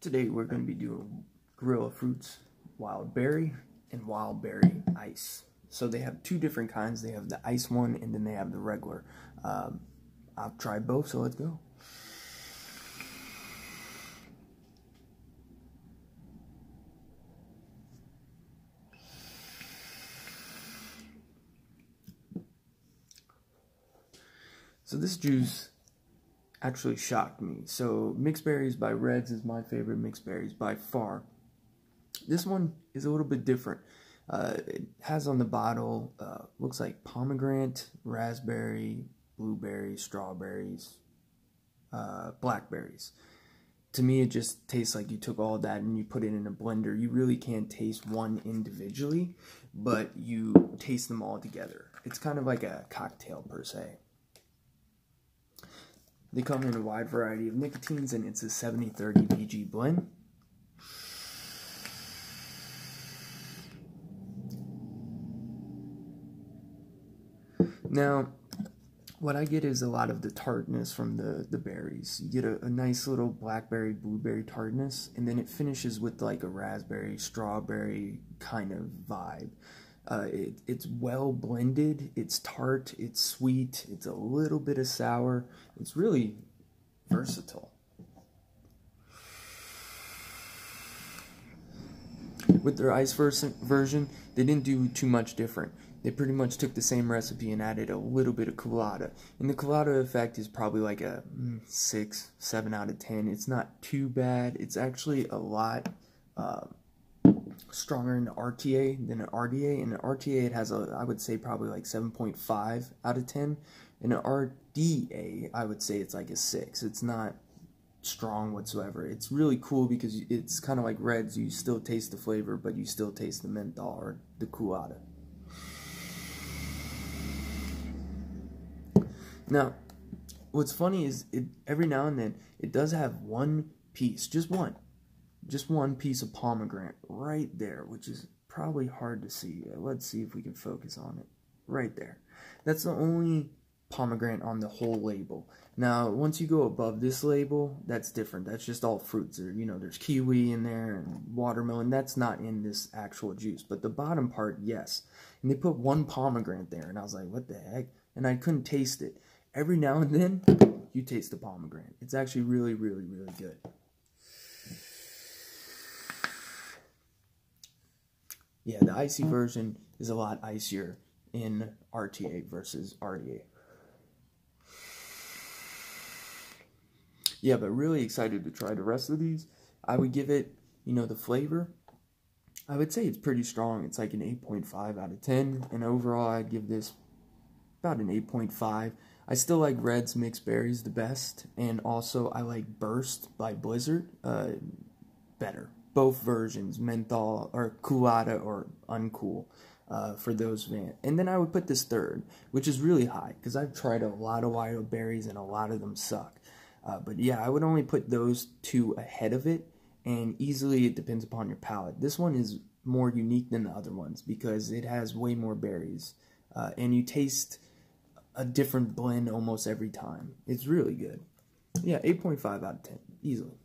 Today we're going to be doing Gorilla Fruits Wild Berry and Wild Berry Ice. So they have two different kinds. They have the ice one and then they have the regular. Um, I've tried both, so let's go. So this juice actually shocked me. So Mixed Berries by Reds is my favorite Mixed Berries by far. This one is a little bit different. Uh, it has on the bottle, uh, looks like pomegranate, raspberry, blueberry, strawberries, uh, blackberries. To me, it just tastes like you took all that and you put it in a blender. You really can't taste one individually, but you taste them all together. It's kind of like a cocktail per se. They come in a wide variety of nicotines, and it's a 70-30 VG blend. Now, what I get is a lot of the tartness from the, the berries. You get a, a, nice little blackberry, blueberry tartness, and then it finishes with like a raspberry, strawberry kind of vibe. Uh, it, it's well blended, it's tart, it's sweet, it's a little bit of sour. It's really versatile. With their ice version, they didn't do too much different. They pretty much took the same recipe and added a little bit of koolada. And the koolada effect is probably like a mm, 6, 7 out of 10. It's not too bad. It's actually a lot... Uh, stronger in RTA than an RDA. In an RTA, it has a, I would say probably like 7.5 out of 10. In an RDA, I would say it's like a 6. It's not strong whatsoever. It's really cool because it's kind of like Reds. You still taste the flavor, but you still taste the menthol or the Koolada. Now, what's funny is it every now and then it does have one piece, just one, just one piece of pomegranate right there, which is probably hard to see. Uh, let's see if we can focus on it. Right there. That's the only pomegranate on the whole label. Now, once you go above this label, that's different. That's just all fruits. There, you know, there's kiwi in there and watermelon. That's not in this actual juice. But the bottom part, yes. And they put one pomegranate there, and I was like, what the heck? And I couldn't taste it. Every now and then, you taste the pomegranate. It's actually really, really, really good. Yeah, the icy version is a lot icier in RTA versus RDA. Yeah, but really excited to try the rest of these. I would give it, you know, the flavor. I would say it's pretty strong. It's like an 8.5 out of 10. And overall, I'd give this about an 8.5. I still like Red's Mixed Berries the best. And also, I like Burst by Blizzard uh, better both versions, menthol or koolada or uncool. Uh, for those van. And then I would put this third, which is really high because I've tried a lot of wild berries and a lot of them suck. Uh, but yeah, I would only put those two ahead of it, and easily it depends upon your palate. This one is more unique than the other ones because it has way more berries, uh, and you taste a different blend almost every time. It's really good. Yeah, 8.5 out of 10, easily.